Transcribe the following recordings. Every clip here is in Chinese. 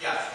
Yes.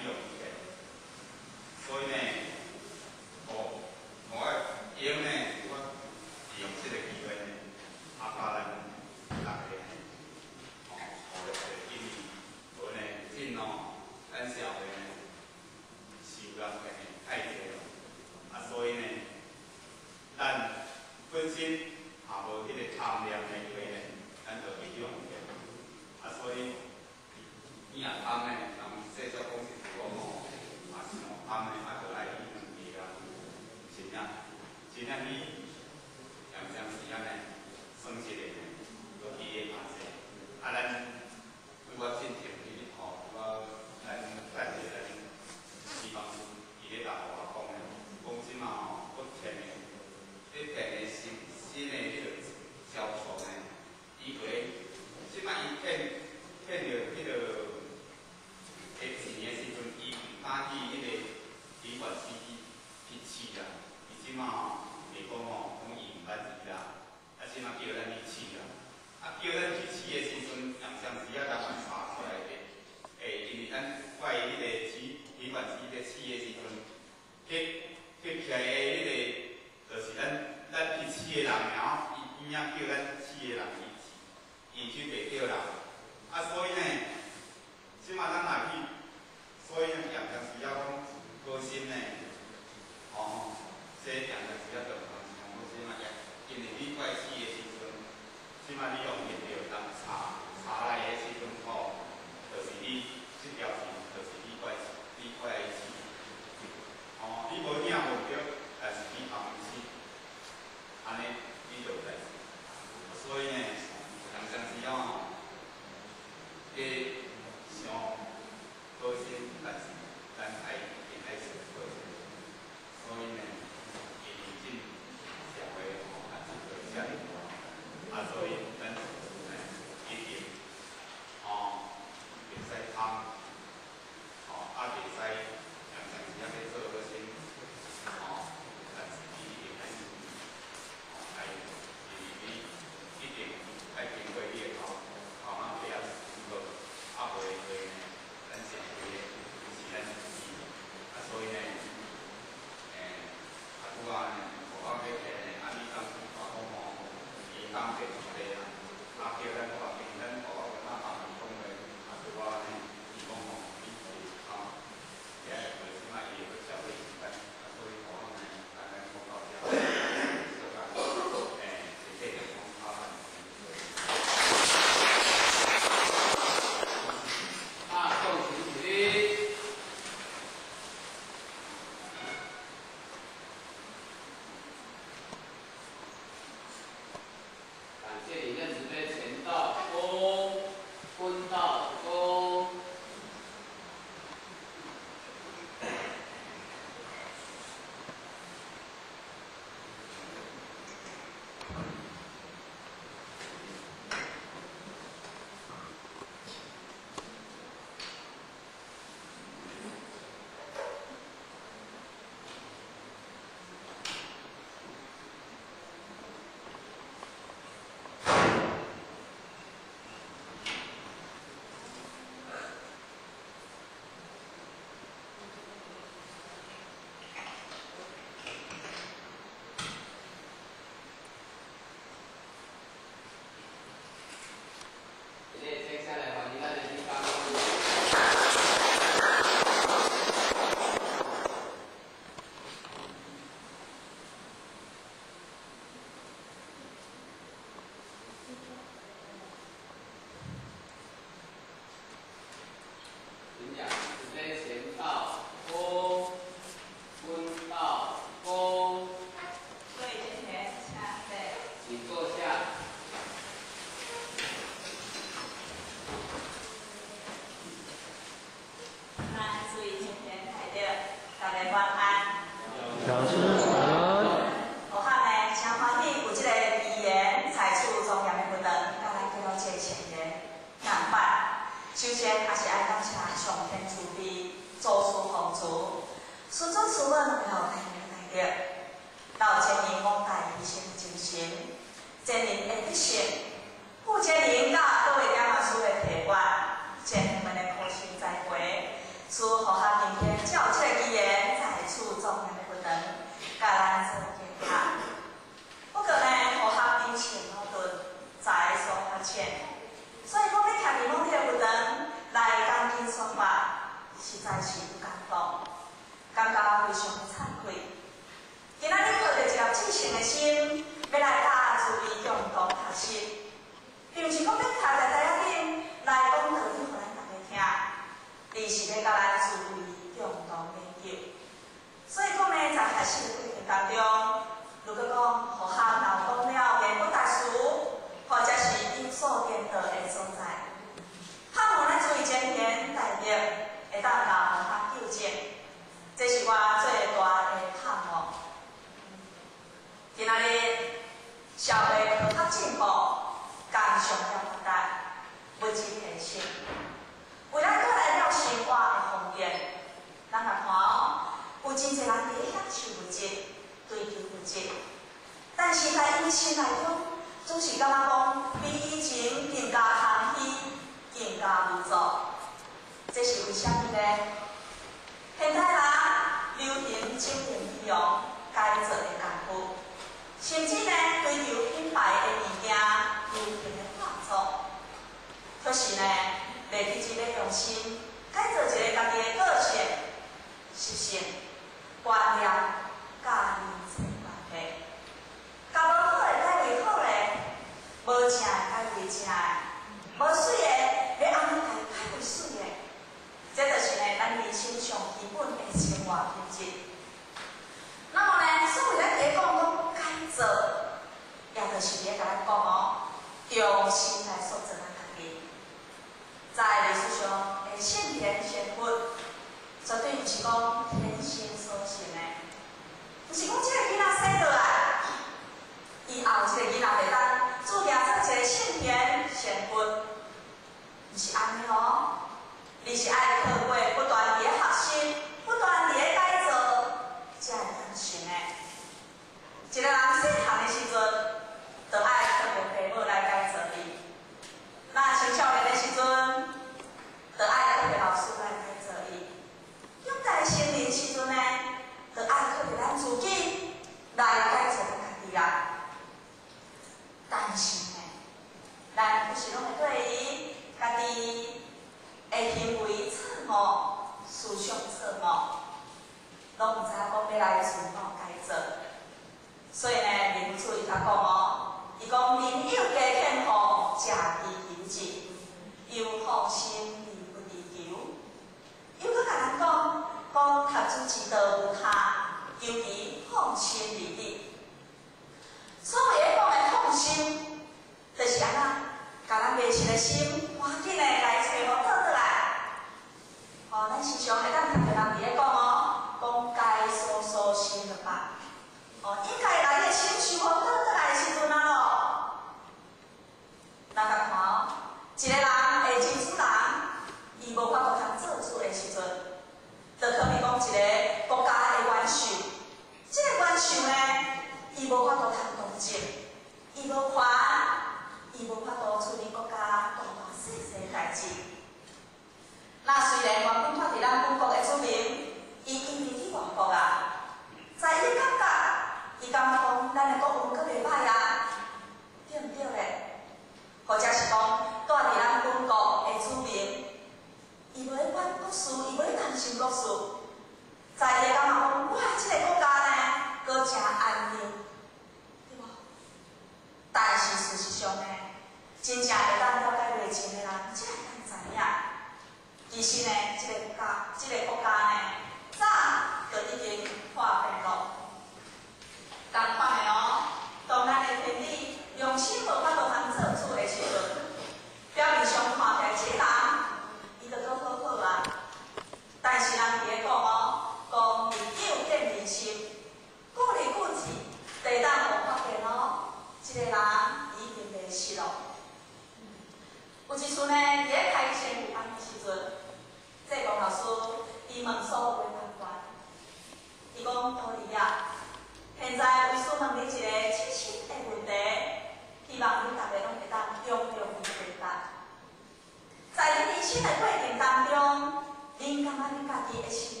感觉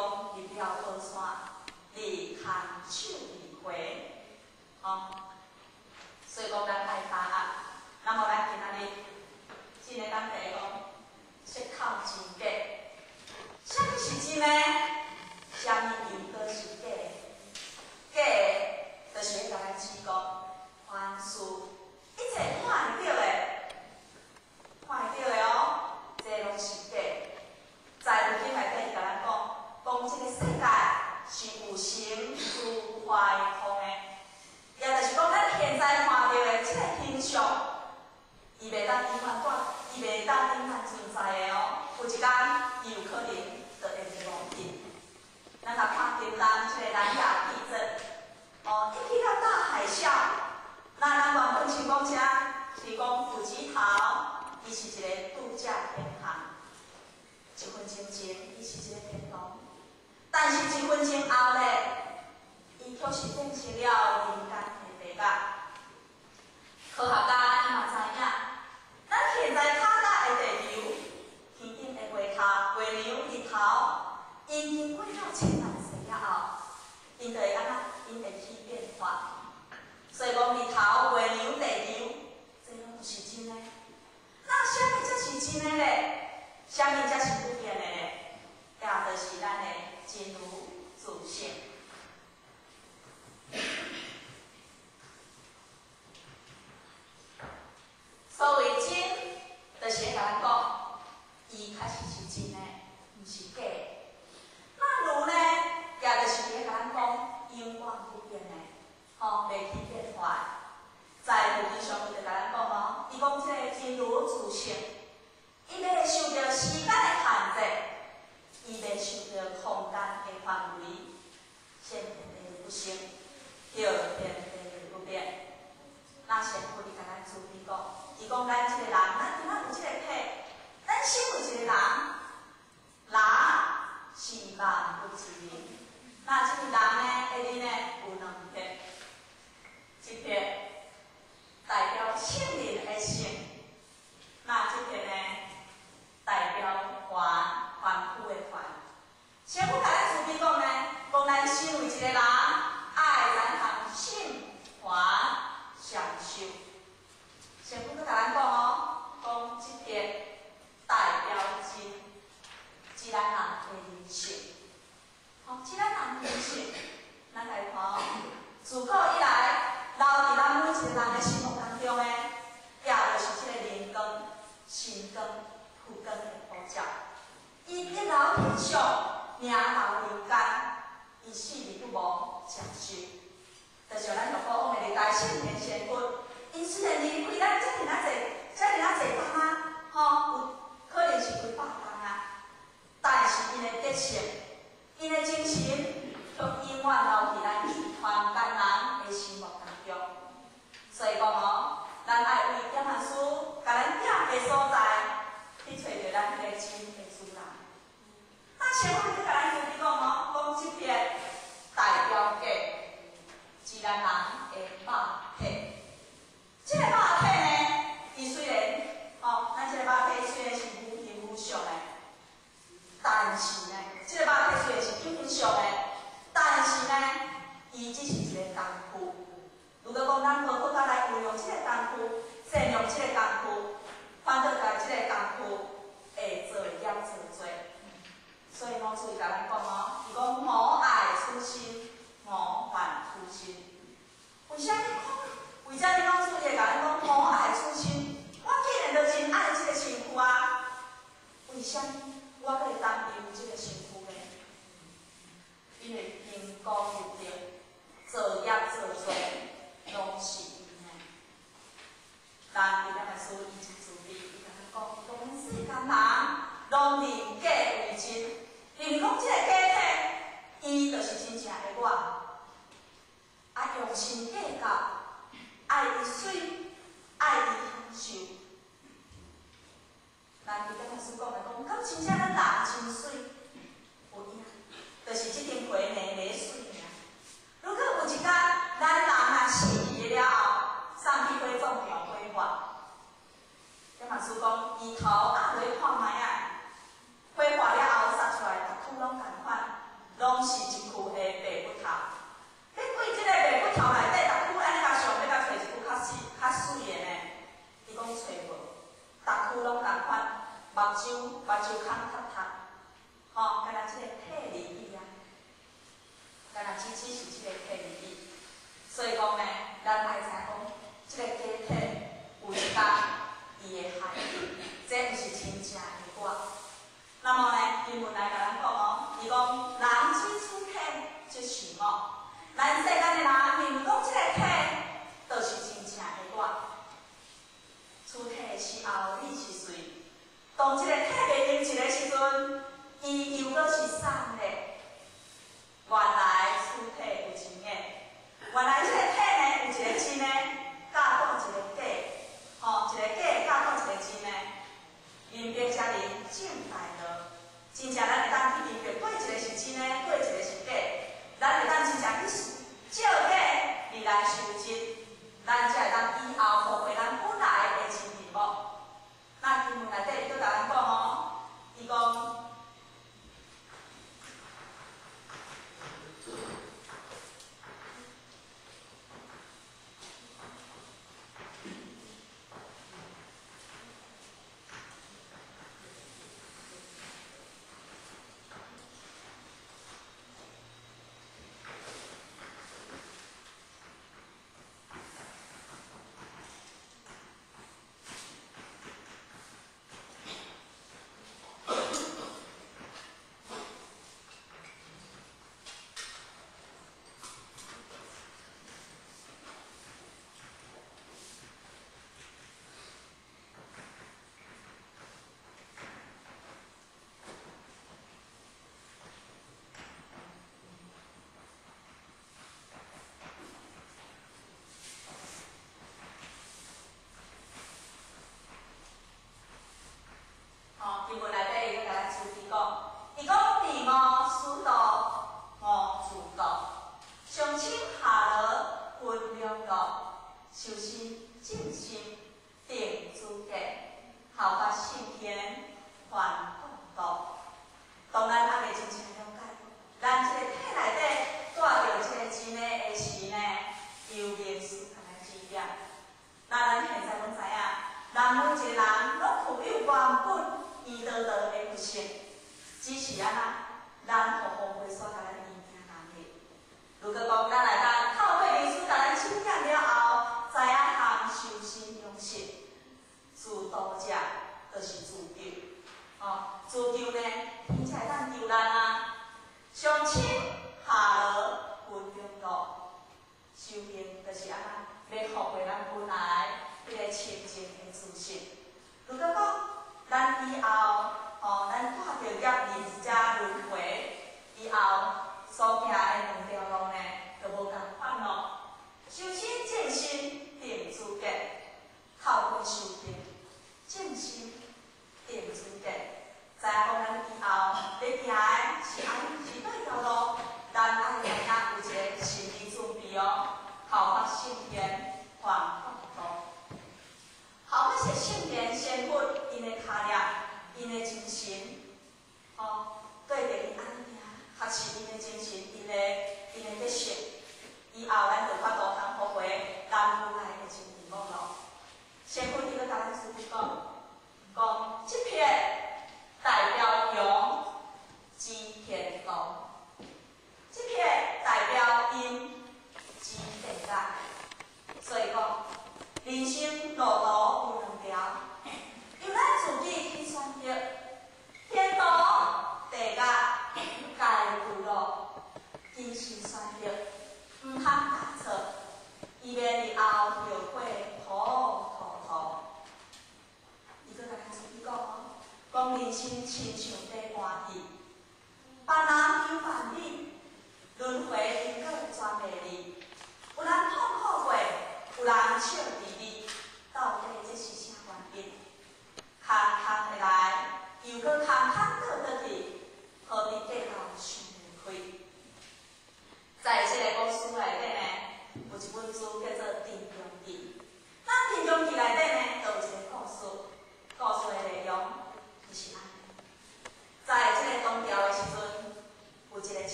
了河山，离牵手离花，吼。所以讲咱爱把握。那么咱今仔日，今日咱第讲，说靠真假，啥物是真呢？啥物又搁是假？假就是要甲咱指讲，凡事一切看会到的，看会到的哦，这拢是假。在佛经内底甲咱讲，讲这个世界是有成有坏空的，也就是讲咱现在看到的这个形象，伊袂当永远挂，伊袂当永远存在的哦。有一天，伊有可能就会灭亡去。咱若看近东这个南亚地震，哦，一起了大海啸，那咱原本想讲遮是讲富士头，伊是一个度假天堂。一分钟前，伊是一个天堂，但是一分钟后咧，伊却是变成了人间的地狱。科学家伊嘛知影，咱现在看拍打的地球，天顶的月头、月亮、日头，因经过了千万岁了后，因就会安怎？因会起变化。所以讲日头、月亮、地球，这拢是真的。那啥物才是真的咧？啥物才是不变的咧？也就是咱的真如自性。所谓真，就是会甲咱讲，伊确实是真的，毋是假的。那如呢，也就是咧甲咱讲，永远不变的，吼，袂去变坏。在佛经上，伊就甲咱讲哦，伊讲即个真如自性。伊袂受到时间的限制，伊袂受到空间的范围，先天的不生，后天的不变。那先佛伊甲咱注意讲，伊讲咱即个人，咱今仔有即个体，咱身为一个人，人是万物之灵。那即个人呢，下面呢，一撇代表圣灵的性，那即撇呢？代表还还苦的还。先不甲咱注意讲呢，讲咱身为一个人，爱咱通信还享受。先不去甲咱讲哦，讲即撇代表真，即咱人的人性。好，即咱人的人性，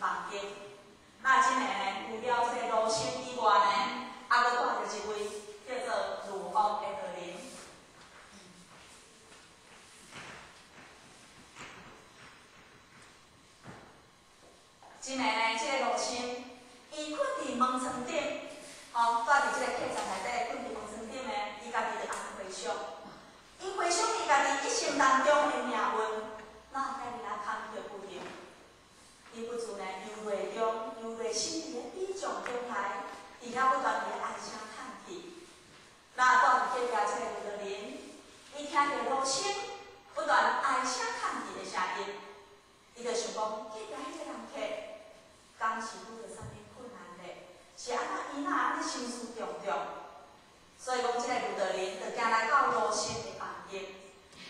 房间。那即暝呢，除了即个罗生以外呢，还佫带着一位叫做鲁翁的道人。即暝呢，这个罗生，伊困伫门床顶，吼，住伫即个客栈内底，困伫门床顶呢，伊家己就安尼回想，伊回想伊家己一生当中的命运，哪会甲伊来坎坷不平？伊不住呢，犹未中，犹未心里的比重中来，伫遐不断地唉声叹气。那住伫隔壁即个刘德林，伊听着罗生不断唉声叹气的声音，伊就想讲，隔壁迄个人客，敢是拄着啥物困难咧？是安怎伊若安尼心事重重？所以讲，即个刘德林就行来到罗生的房间。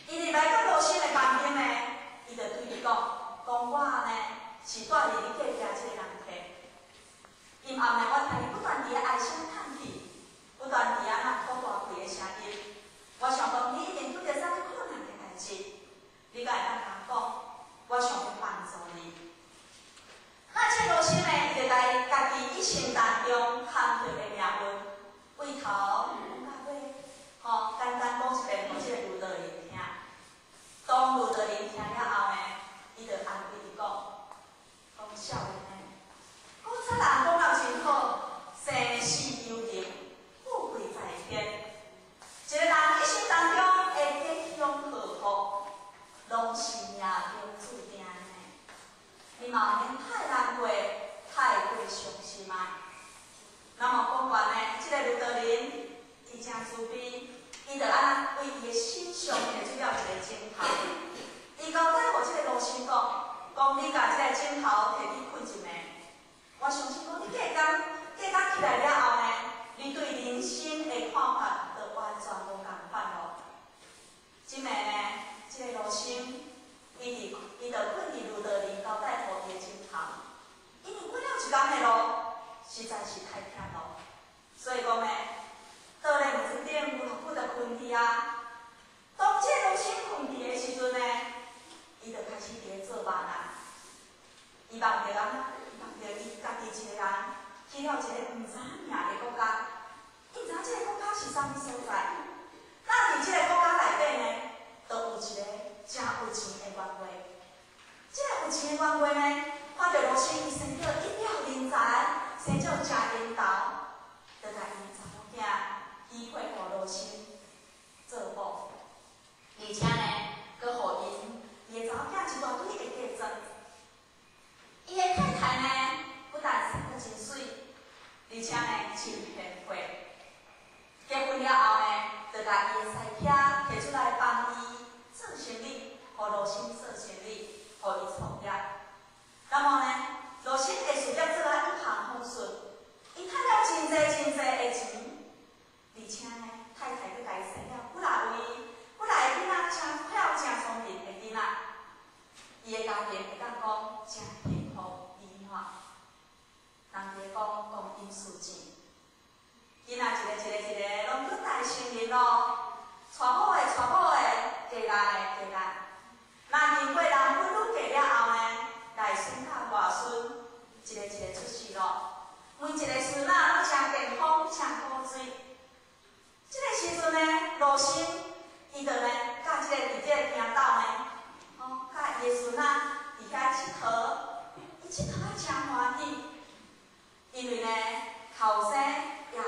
伊入来到罗生的房间呢，伊就对伊讲，讲我呢是住伫你隔壁即个人客。阴暗呢，我听伊不断伫咧唉声叹气，不断伫安那哭大气的声音。我想讲，你一定拄着啥物困难的代志，你敢会当甲我讲？我想要帮助你。那这个罗生呢，就甲伊家己一生当中坎坷的命运，为头讲到尾，吼，简单讲一遍，互即个卢道人听。当卢道人听了后呢，伊就安慰伊讲，讲少年呢，讲这人讲了真好，生死有定，富贵在天。一个人一生当中会吉凶祸福，拢是命中注定的。你嘛免太难过，太过伤心啊。那么讲完呢，即、个卢道人，伊真慈悲，伊就安为伊的心上摕出了一个枕头。伊交代互即个罗生讲，讲你甲即个枕头摕去困一暝。我相信讲你隔工隔工起来了后呢，你对人生的看法就完全无共款咯。即暝呢，即、个罗生，伊伫伊就困伫路道人交代互伊的枕头，因为困了一工的路，实在是太忝咯。所以讲呢，倒咧门床顶有落骨就困去啊。当即个罗生困去的时阵呢，伊就开始伫咧做梦啊。伊梦着安怎？梦着伊家己一个人去了一个毋知名的国家，伊毋知即个国家是啥物所在。那伫即个国家内底呢，都有一个真有钱的员外。即个有钱的员外呢，看着罗生伊生着一表人才，生着真缘投，就甲伊查某囝许配互罗生做某，而且呢，佫互因伊的查某囝一大堆会嫁妆。伊的太太呢，不但生得真水，而且呢真贤惠。结婚了后呢，就甲伊的妻囝摕出来帮，互罗生做生意，互伊创业。那么呢，罗生的事业做啊一帆风顺，伊赚了真济真济的钱，而且呢，太太佮甲伊生了几来位，几来个囡仔真巧真聪明的囡仔，伊的家庭会当讲真幸福美满。人哋讲讲因事情，囡仔一个一个一个拢去大成人咯，娶好个娶好个过来路新，伊就呢，甲即个李健行道呢，吼，甲伊个孙仔伫遐佚佗，伊佚佗啊真欢喜，因为呢，后生也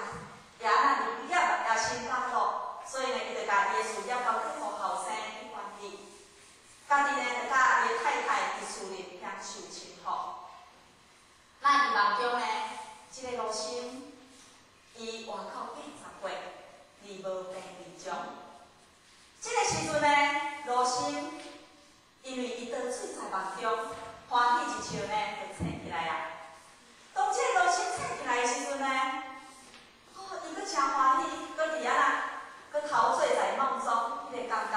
也那毕业也新工作，所以呢，伊就甲伊个事业包去互后生去管理，家己呢就甲伊个太太伫厝里享受幸福。咱伫梦中呢，即、个路新，伊外口八十岁。而无病而终。即个时阵呢，罗生因为伊倒水在梦中，欢喜一笑呢，就醒起来啊。当即个罗生醒起来的时阵呢，哦，伊阁真欢喜，阁伫啊啦，阁陶醉在梦中，迄个感觉。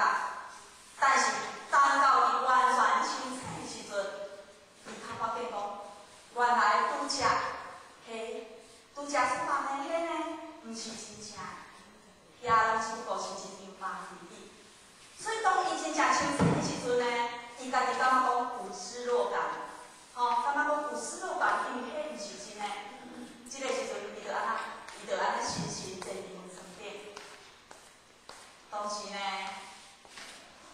但是等到伊完全清醒的时阵，伊才发现讲，原来拄则，嘿，拄则出梦的迄呢，毋是真正，遐拢只不过是一张梦而已。所以当伊真正清醒的时阵呢，伊家己感觉讲有失落感，吼，感觉讲有失落感，因为迄毋是真的。即个时阵，伊就安那，伊就安尼心神在眠床顶。当时呢。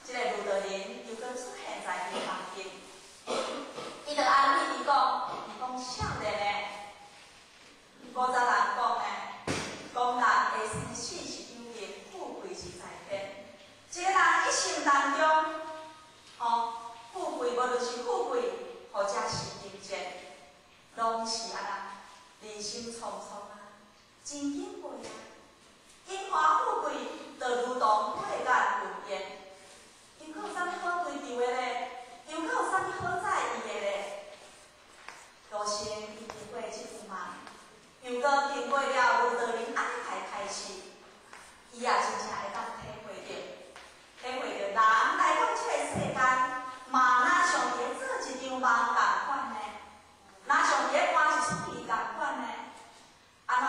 即个卢德林又搁出现在伊房间，伊就安慰伊讲，伊讲少年呢，古早人讲呢，讲人会生死是因为富贵是在天。一个人一生当中，吼，富贵无论是富贵，或者是金钱，拢是安那，人生匆匆啊，真紧过啊，荣华富贵就如同过眼云烟。又搁有啥物好追求的咧？又搁有啥物好在意的咧？罗生伊经过即副梦，又搁经过了有道林安排开始，伊也真正会当体会着，体会着人来到即个世间，嘛哪像伫做一场梦共款呢？哪像伫看一出戏共款呢？啊嘛，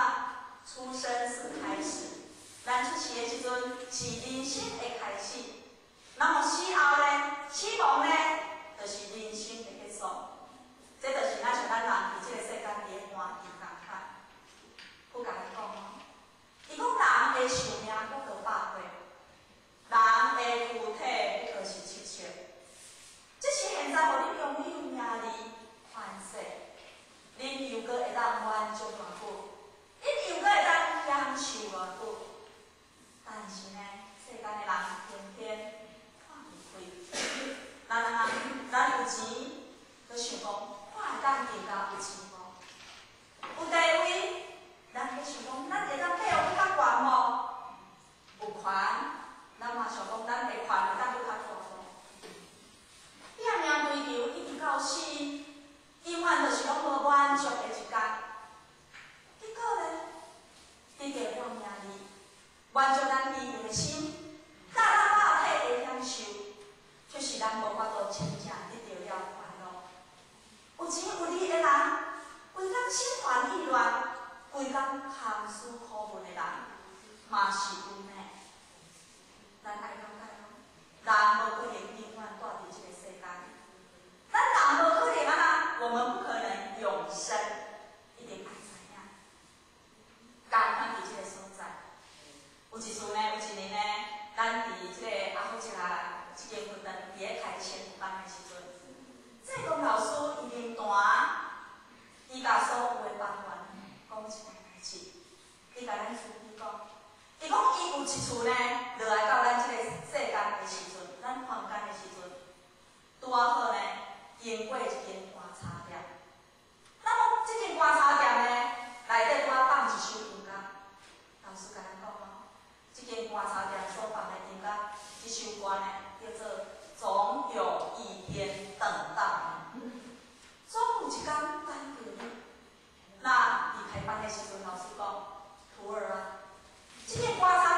出生是开始，咱出世的时阵是人生的开始。那么死后呢？死亡呢？就是人生的结束。这就是咱像咱人伫即个世间伫咧欢喜共款。不甲你讲哦，伊讲人的寿命不过百岁，人的躯体不过是七尺。即是现在互你拥有名利权势，恁又搁会当满足偌久？恁又搁会当享受偌久？但是呢，世间的人偏偏。咱人人咱有钱，搁想讲，我会当更加有钱无？有地位，咱搁想讲，咱会当配合搁较悬无？有权，咱嘛想讲，咱的权会当搁较大无？拼命追求一直到死，永远就是讲无满足的一天。结果呢，得到了名利，满足咱利的心，大大百体的享受。就是咱无法度真正。有钱有利的人，规工心烦意乱，规工含思苦闷的人，嘛是有呢。咱爱感觉讲，人无可能永远住伫即个世间。咱人无可能安那，我们不可能永生，一定爱知影。甘愿伫即个所在。有一次呢，有一年呢，咱伫即个阿虎车。一间分堂伫咧开前班的时阵，这个老师，伊把所有的班员讲一件代志，伊甲咱书记讲，伊讲伊有一次呢，落来到咱即个世间的时阵，咱凡间的时阵，拄啊好呢，经过一间观察店。那么？这间观察店呢，内底拄啊放一首音乐，老师甲咱讲哦，这间观察店所放的音乐，这首歌呢。叫做总有一天等到你，总有一天等到你。那离开班的时阵，老师讲，徒儿啊，这个观察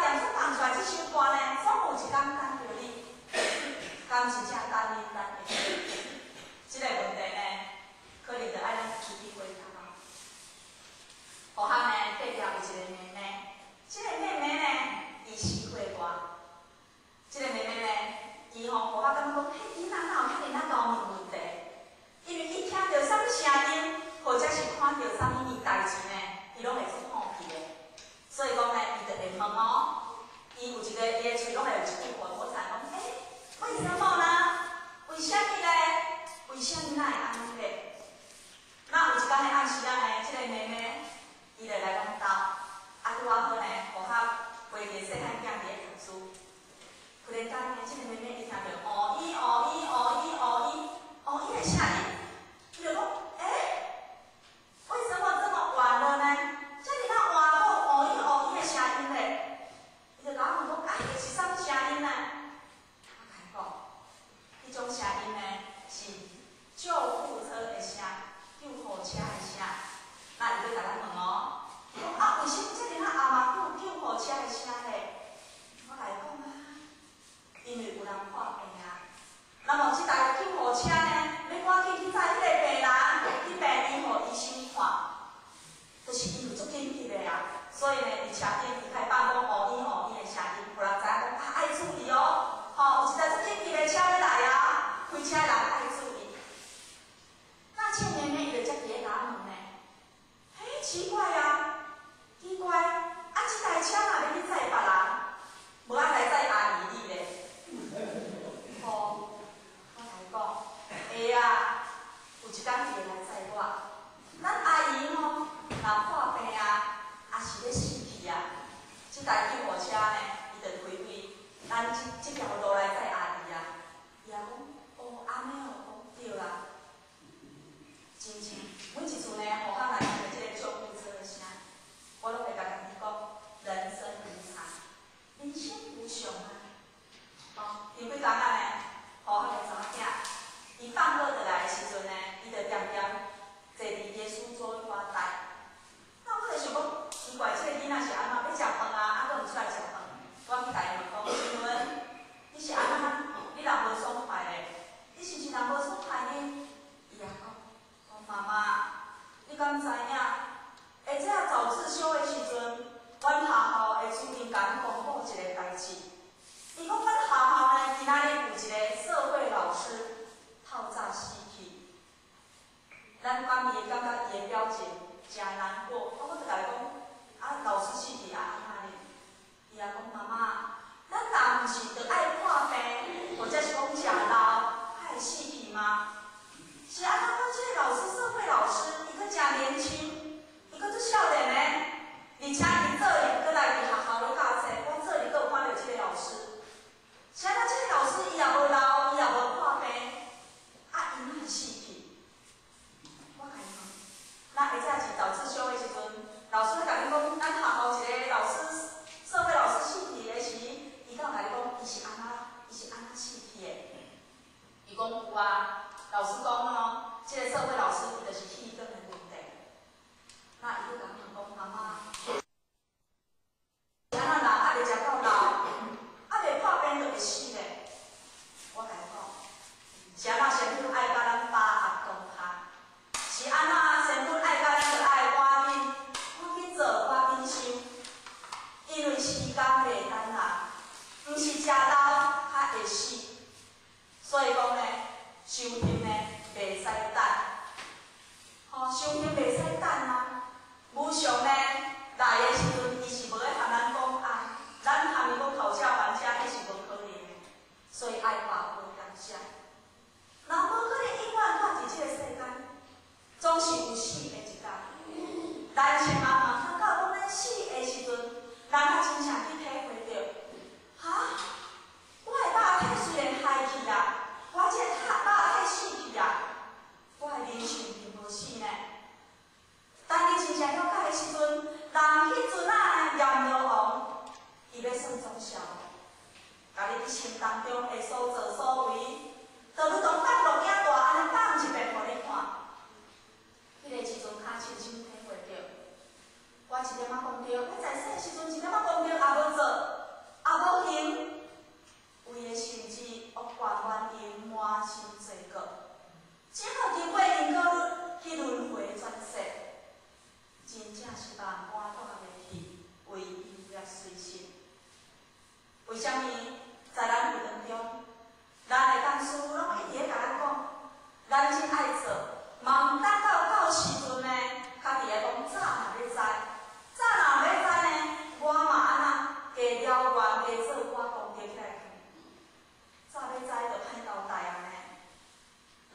比难过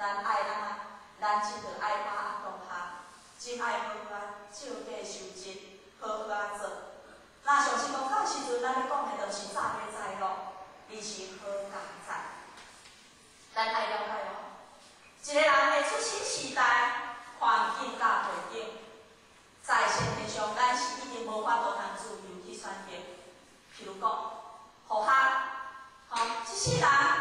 咱爱咱啊，咱真得爱把握当下，真爱好好啊，积极求进，好好啊做。那上次讲到时阵，咱咧讲的著是早该知咯，二是好家载。咱爱了解哦，一个人的出生时代、环境、甲背景，在现的上，咱是已经无法度通自由去选择。譬如讲，好下，好，这世人。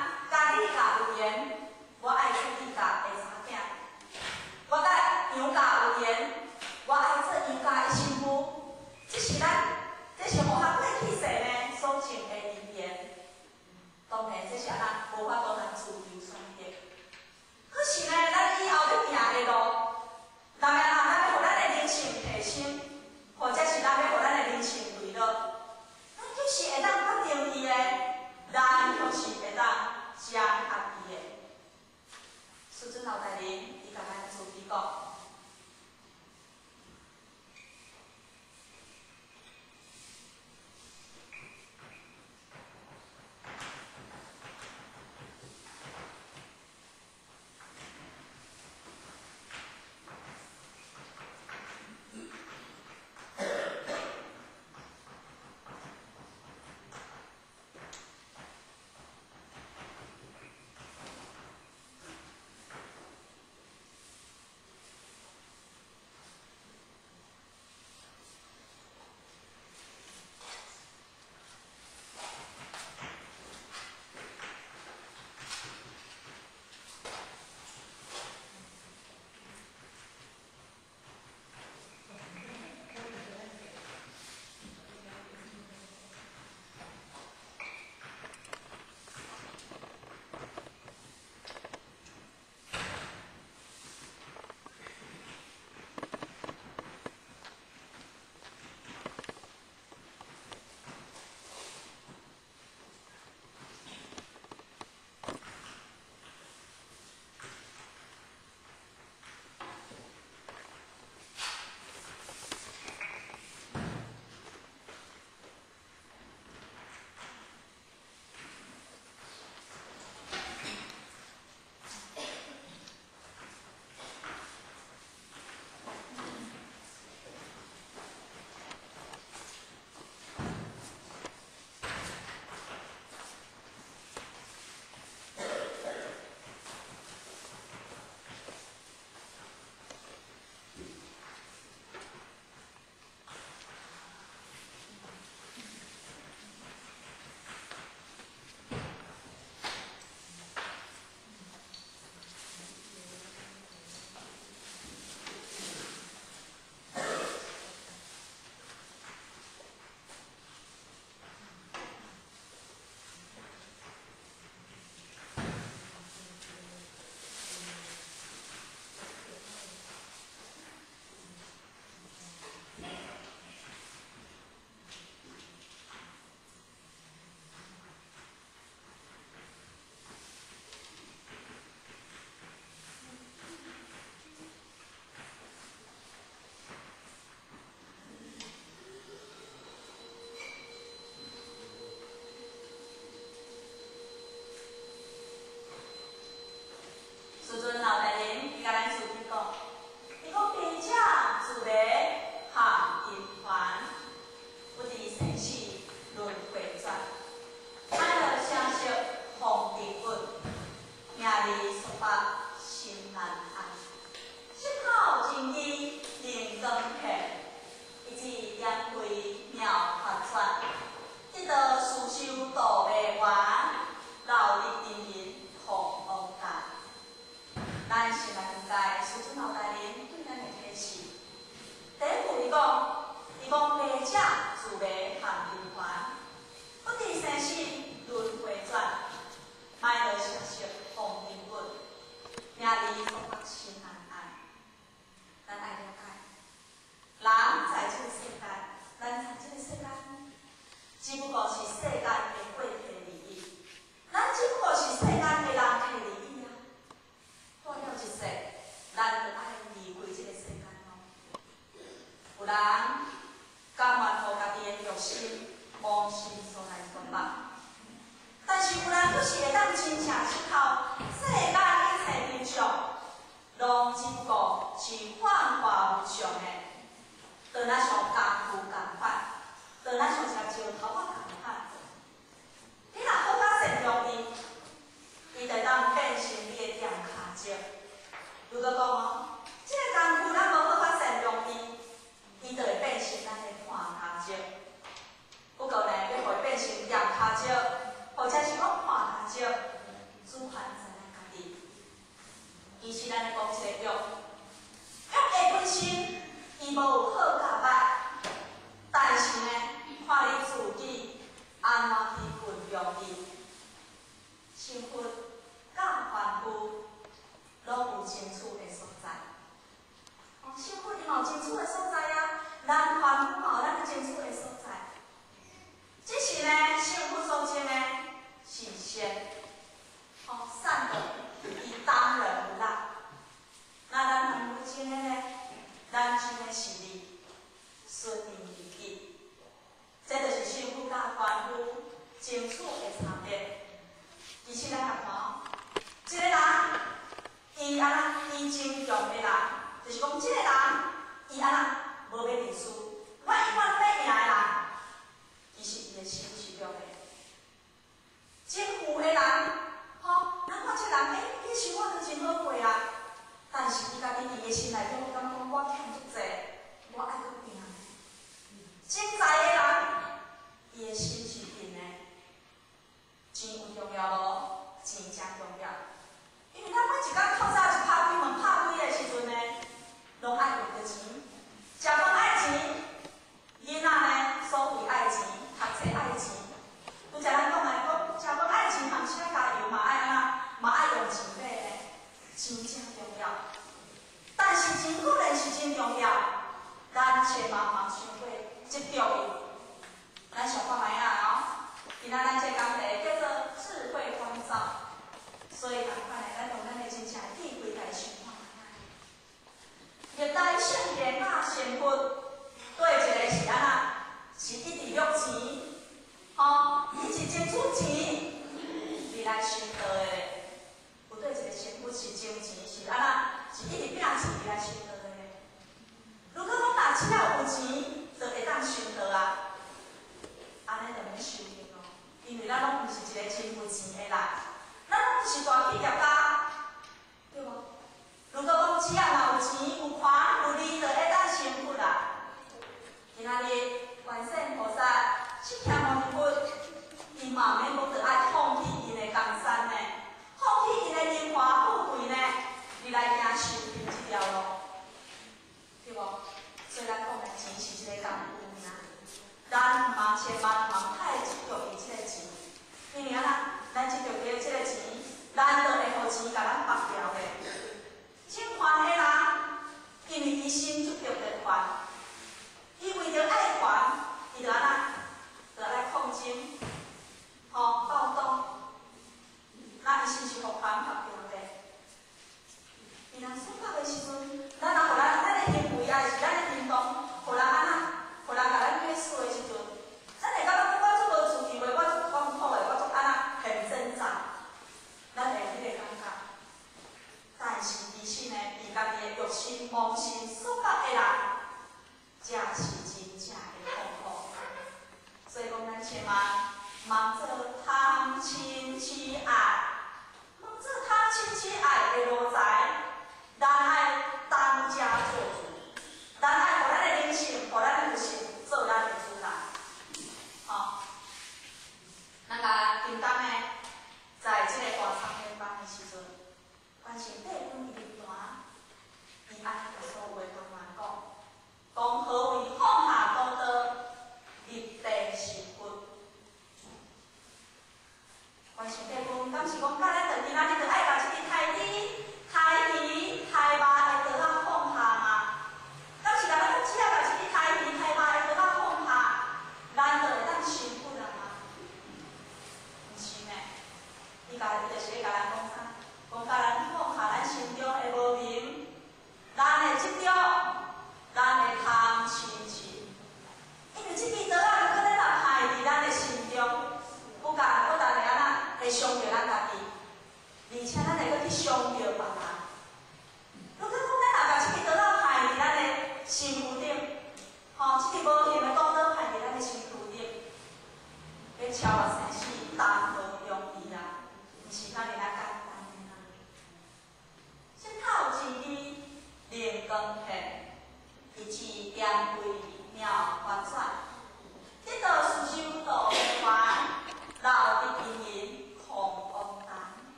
来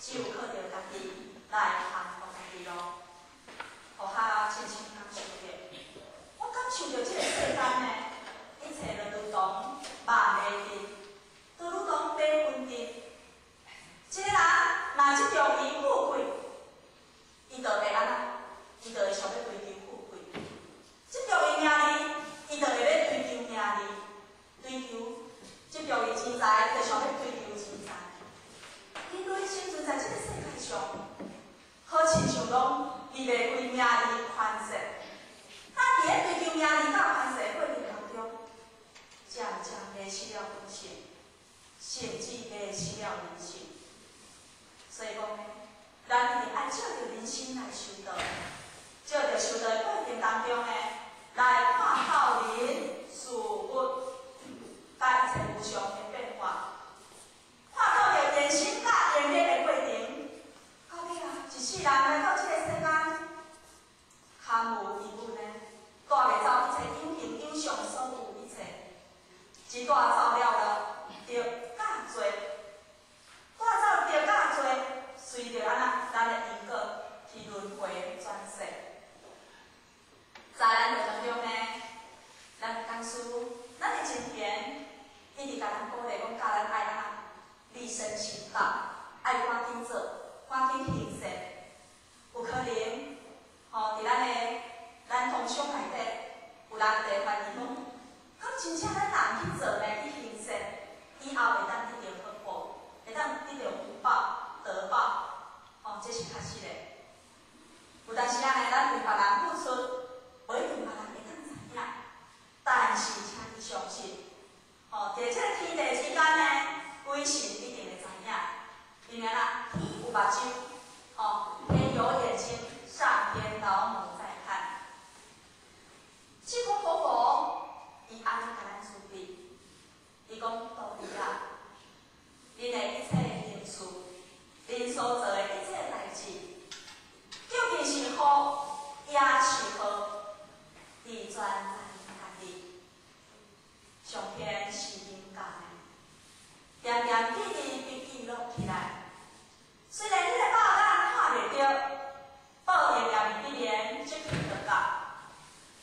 只有靠着家己来安抚家己咯。互下亲像感受着，我刚想着这个世间呢，一切都如同万袂尽，就如同百分尽。一个人若执着伊富贵，伊就会安怎？伊就会想要追求富贵；执着伊名利，伊就会要追求名利；追求执着伊钱财，就想要追求钱财。因为生存在即个世界上，好亲像讲离袂开名利权势。咱伫咧追求名利甲权势过程当中，渐渐迷失了本性，甚至迷失了人性。所以讲，咱一定爱照着人生来修道，照着修道过程当中呢，来看透人事物，甲一切无常的变化，看透着人生甲演变的过程。到底啊，一世人来到这个世间，堪无疑问呢，带袂走一切有形有相所有一切，只带走了了着甲罪。带走着甲罪，随着安那咱的因果去轮回转世。在咱的当中呢，咱讲师，咱的前田一直甲咱鼓励讲，教咱爱安那立身行道，爱赶紧做，赶紧行善。有可能，吼，伫咱的咱同乡内底，有人会怀疑讲，咁真正咱人去做呢，去行善，以后会当得到福报。会当得到福报、德报，哦，这是确实的。有当时啊呢，咱为别人付出，不一定别人会当知影，但是请你相信，哦，在这个天地之间呢，鬼神一定会知影，因为啦，有目睭，哦，有眼睛，上天老母在看。七公婆婆，伊安尼甲咱处理，伊讲道理啊。恁的一切因素，恁所做的一切代志，究竟是好也是坏，地全在恁家己。上天是敏感的，点点滴滴笔记录起来。虽然你的报单看袂到，报应也未必然即刻得到，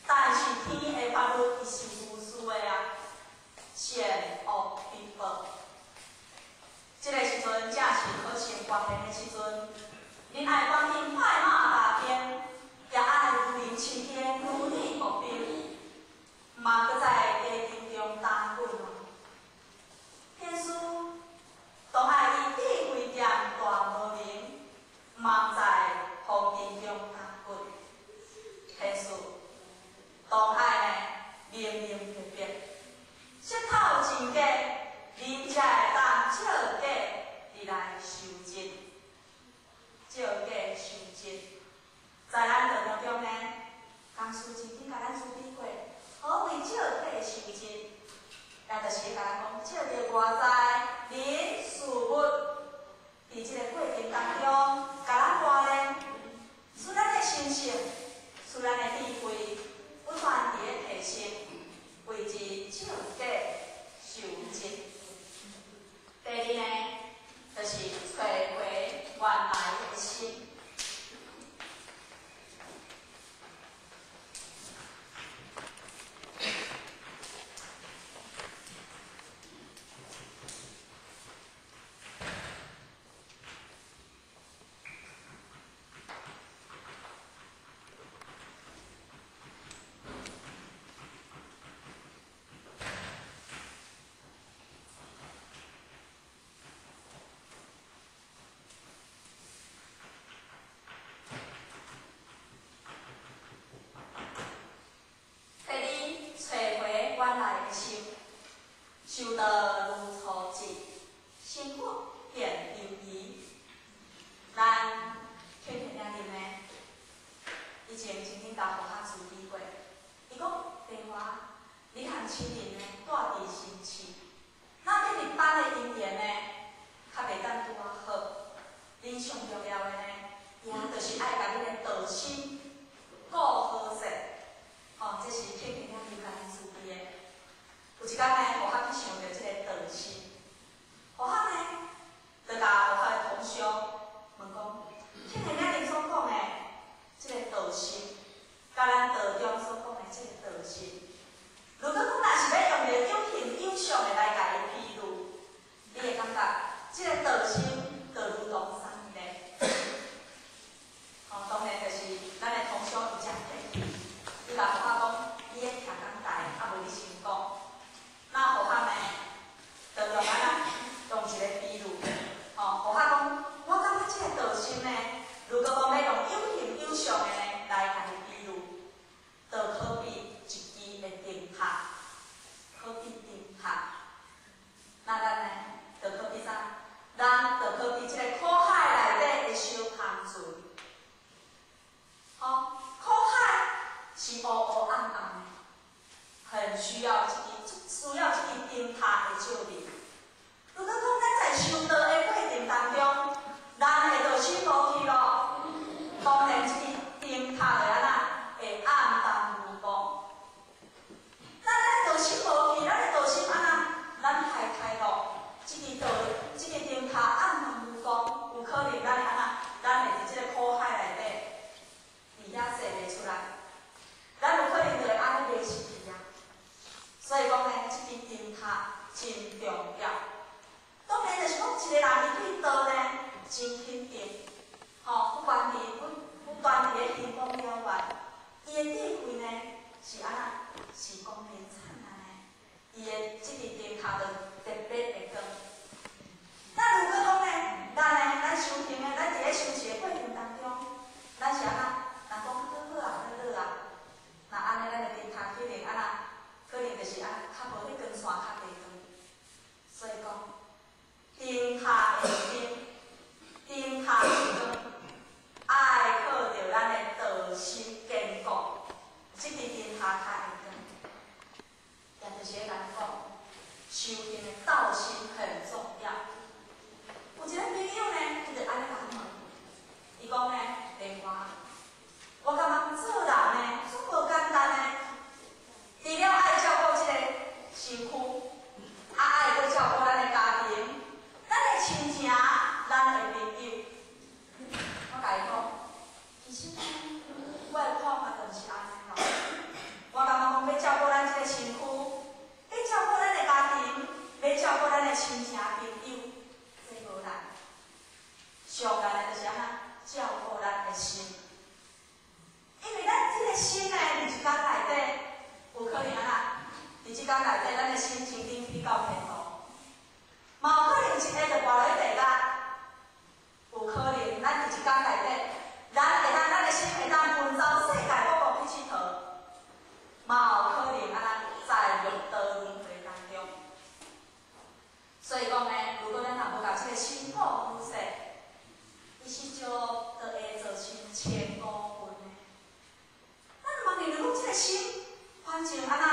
但是天的法律伊是无私的啊，善恶必报。这个时阵正是好穿光面的时阵，反正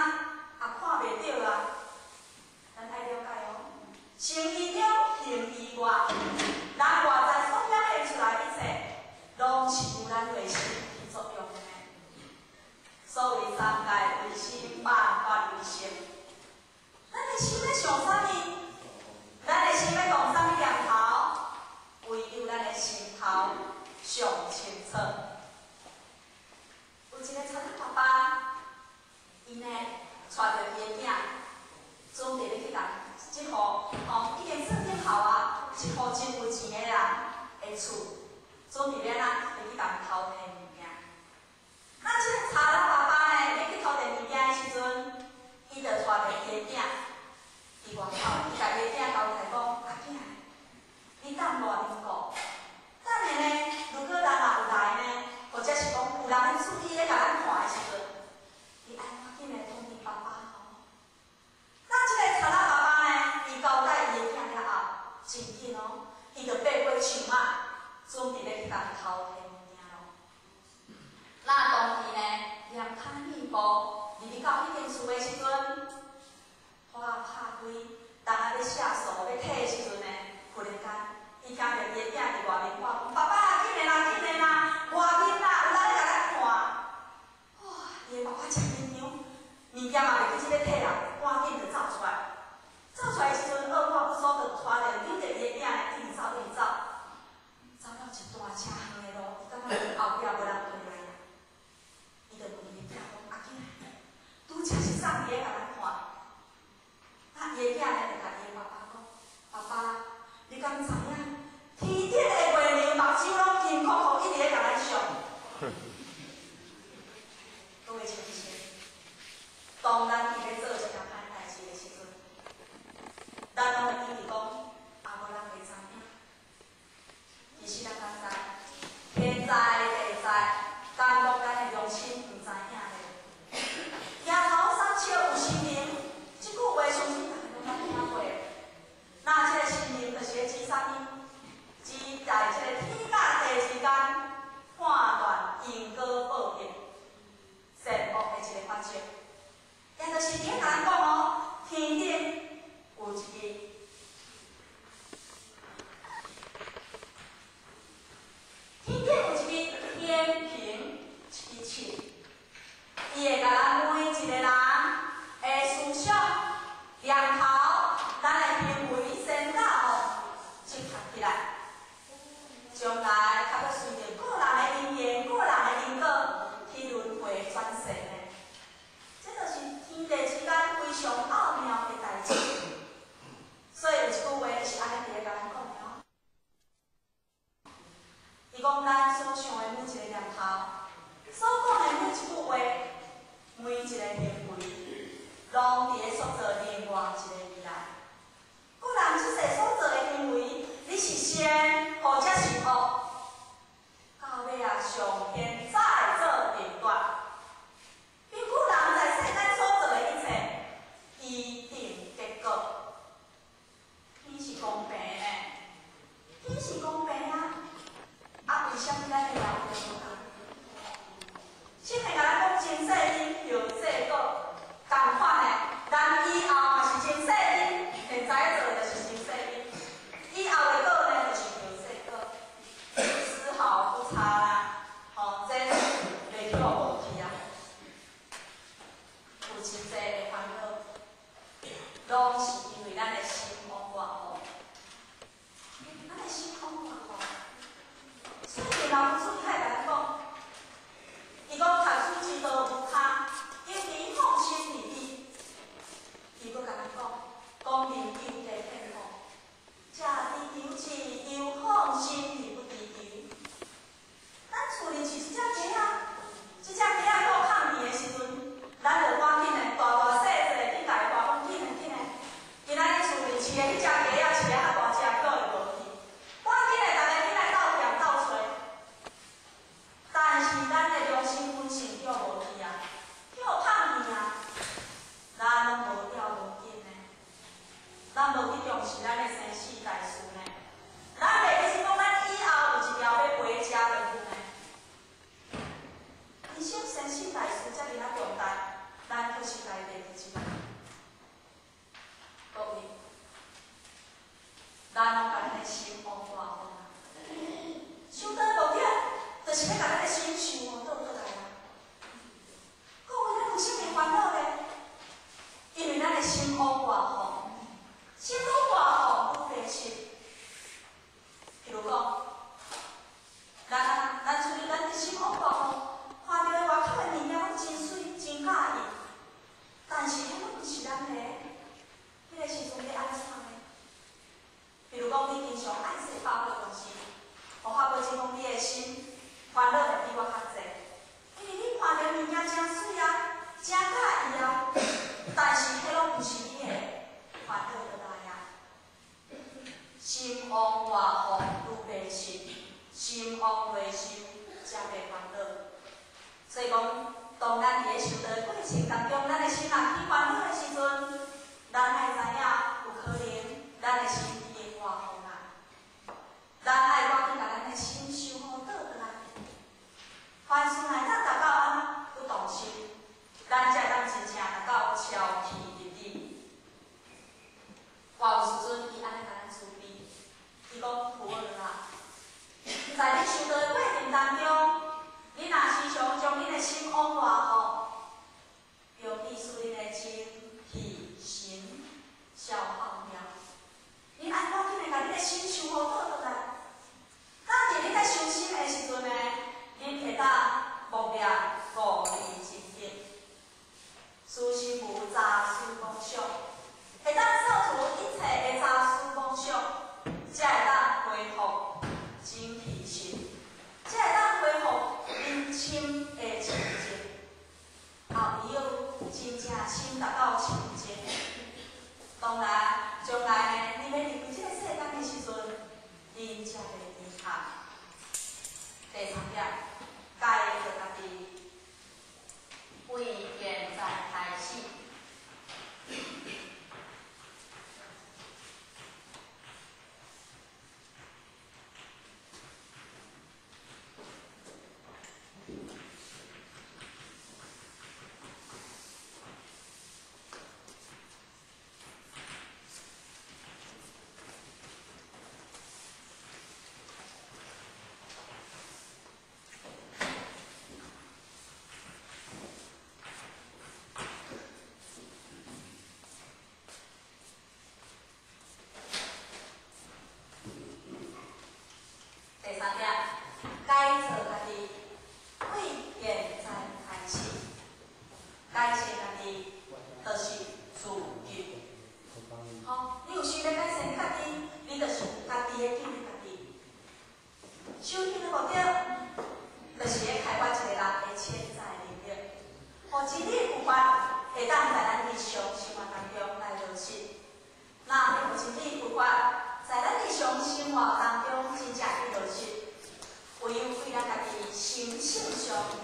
Xương xuống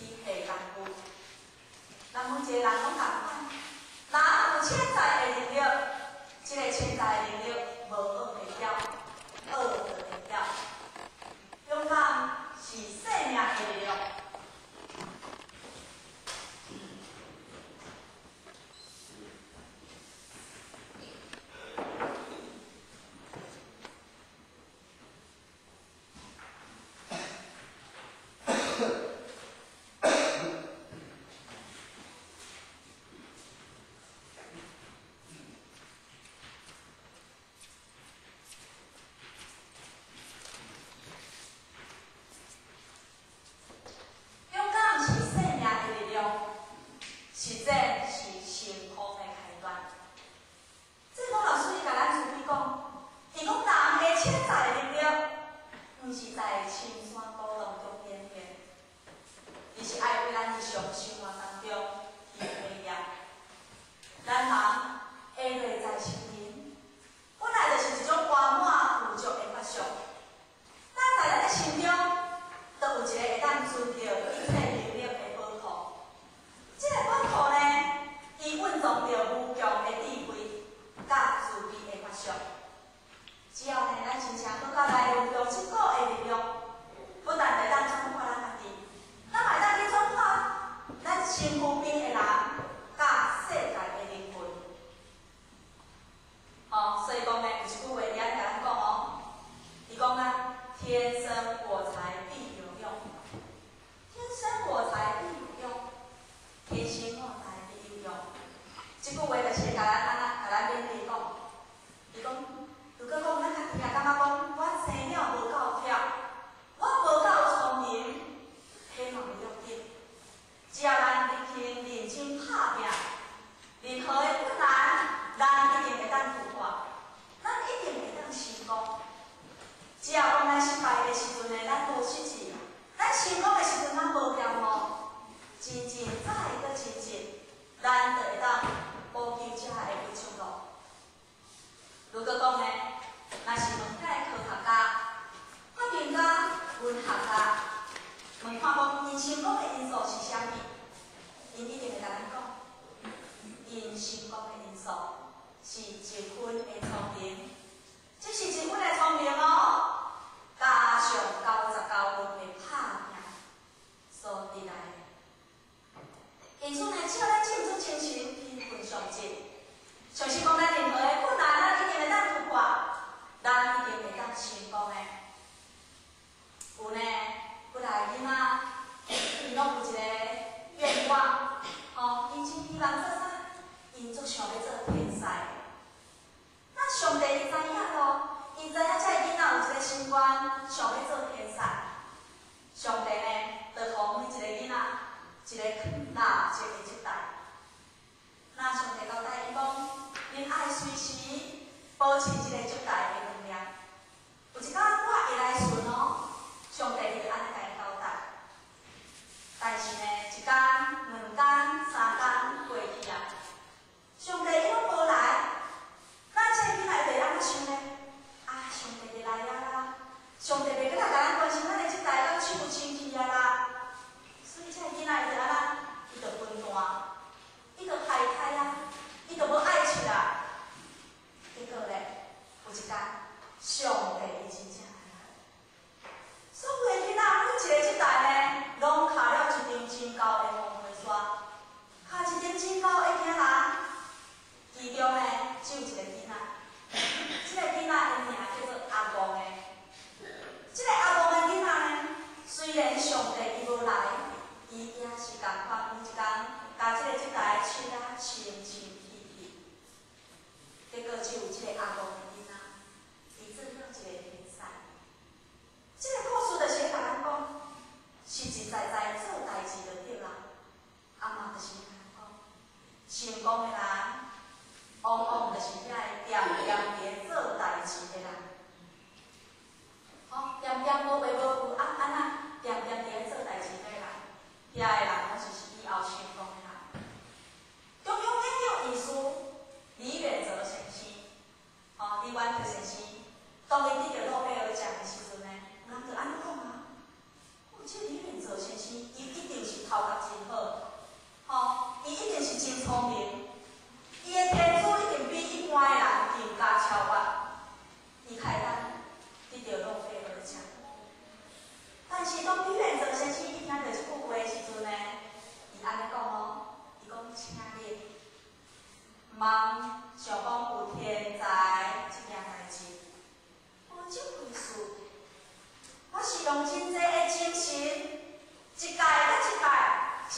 thì thể gặp 能力 nó 个潜在能力 thể là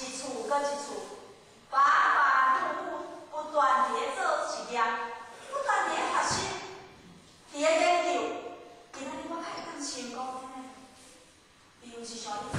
一处搁一次，反反复复，不断地做实验，不断地学习，在个研究，今仔日我开不成功呢。比如是像。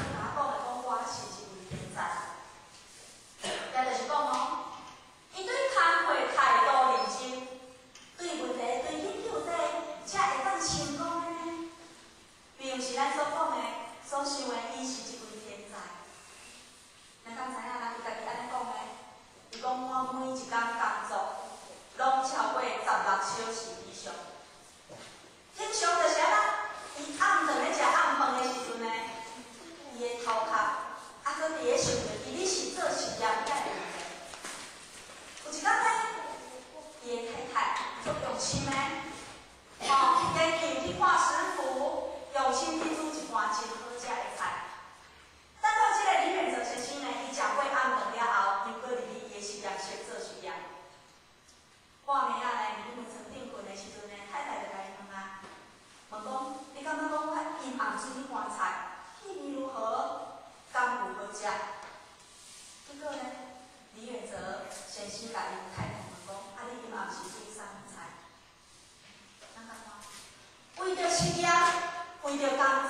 没有干。